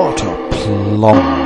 What a plum.